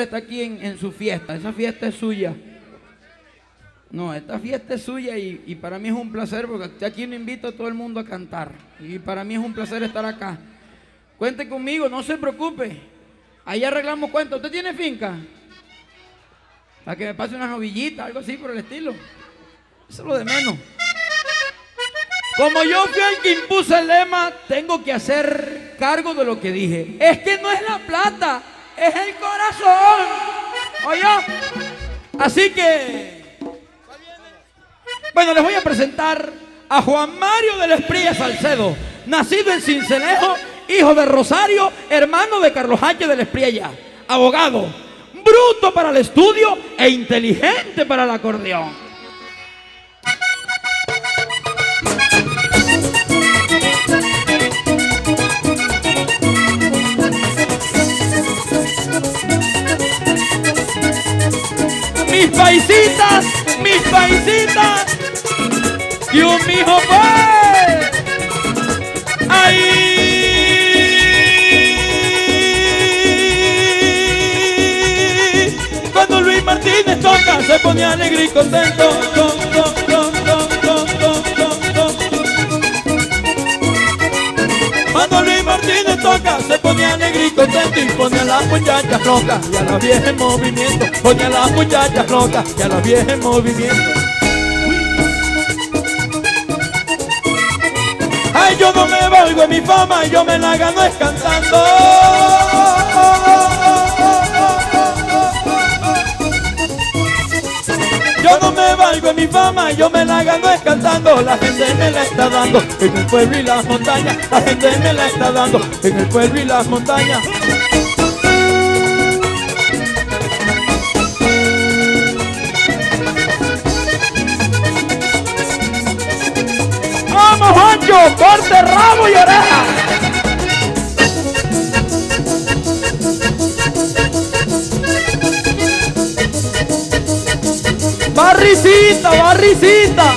está aquí en, su fiesta. Esa fiesta es suya. No, esta fiesta es suya y, para mí es un placer porque aquí no invito a todo el mundo a cantar. Y para mí es un placer estar acá. Cuente conmigo, no se preocupe. Ahí arreglamos cuenta. ¿Usted tiene finca? Para que me pase una novillita, algo así por el estilo. Eso es lo de menos. Como yo fui el que impuso el lema, tengo que hacer cargo de lo que dije. Es que no es la plata, es el corazón. Así que, bueno, les voy a presentar a Juan Mario de la Salcedo, nacido en Cincelejo, hijo de Rosario, hermano de Carlos H. de la Espriella, abogado, bruto para el estudio e inteligente para el acordeón. Mis paisitas, mis paisitas. Y un mijo pues. Ahí. Cuando Luis Martínez toca, se pone alegre y contento. Con, contento y pone a las muchachas locas y a las viejas en movimiento. Pone a las muchachas locas y a las viejas en movimiento. Ay, yo no me valgo en mi fama, yo me la gano es cantando. Mi fama, yo me la gano cantando. La gente me la está dando en el pueblo y las montañas. La gente me la está dando en el pueblo y las montañas. ¡Vamos, Juancho! ¡Corte, rabo y oreja! ¡Barricita, barricita!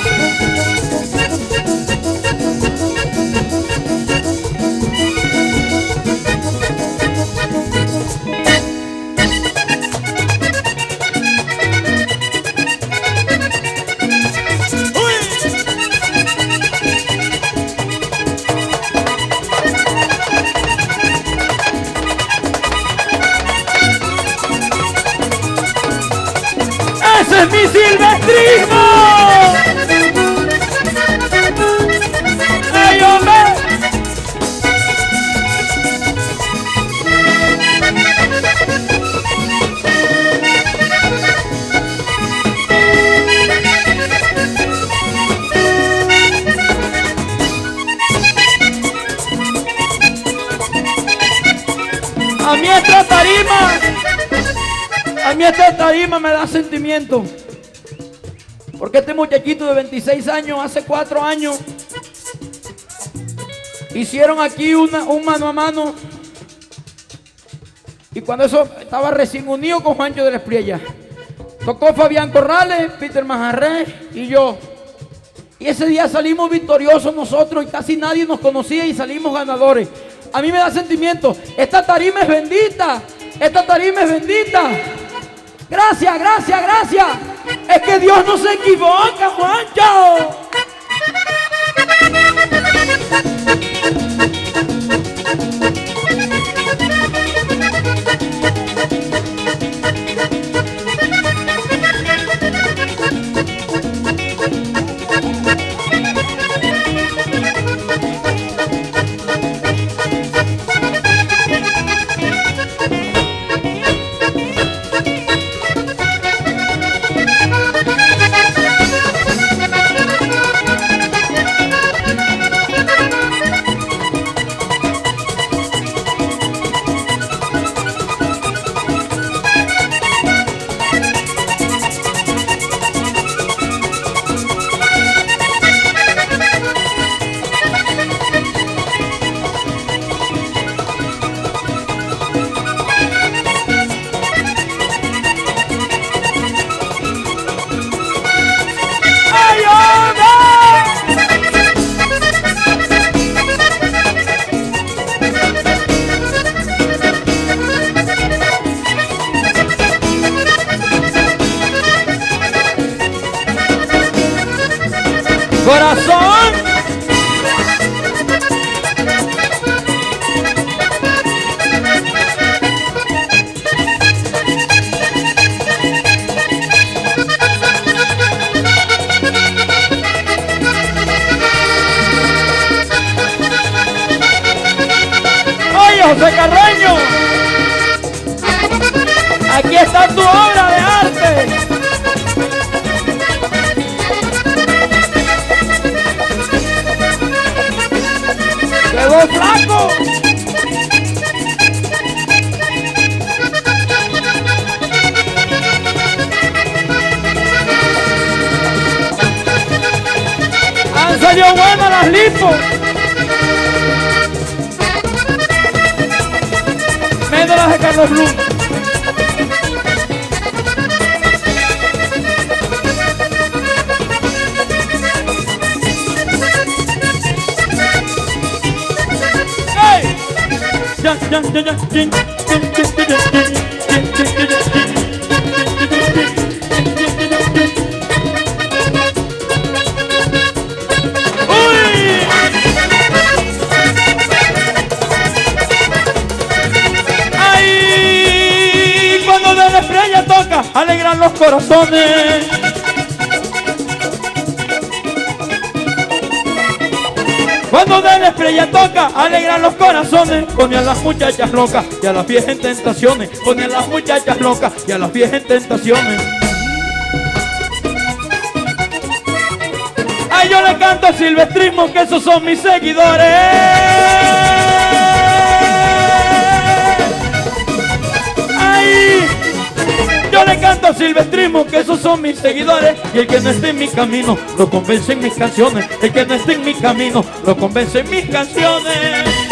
Es mi silvestrismo! Esta tarima me da sentimiento. Porque este muchachito de 26 años, hace 4 años, hicieron aquí una, un mano a mano. Y cuando eso estaba recién unido con Juancho de la Espriella. Tocó Fabián Corrales, Peter Majarré y yo. Y ese día salimos victoriosos nosotros y casi nadie nos conocía y salimos ganadores. A mí me da sentimiento. Esta tarima es bendita. Esta tarima es bendita. Gracias, gracias, gracias. Es que Dios no se equivoca, Juancho. Corazón. Oye, José Carreño. Aquí está tu obra de arte. Quedó flaco. Han salido buenas las lipos. Menos las de Carlos Blum. ¡Ay! Cuando la estrella toca, alegran los corazones. De la estrella toca, alegran los corazones. Pone las muchachas locas y a las viejas en tentaciones. Pone las muchachas locas y a las viejas en tentaciones. Ay, yo le canto Silvestrismo que esos son mis seguidores. Silvestrismo que esos son mis seguidores. Y el que no esté en mi camino, lo convence en mis canciones. El que no esté en mi camino, lo convence en mis canciones.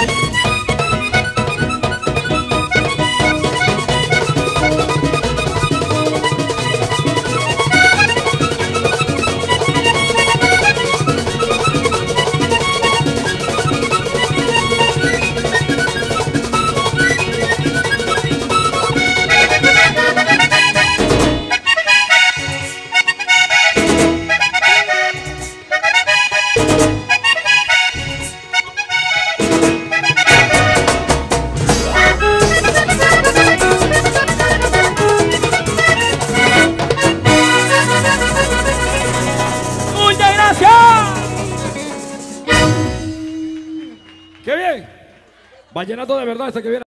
Vallenato de verdad, este que viene.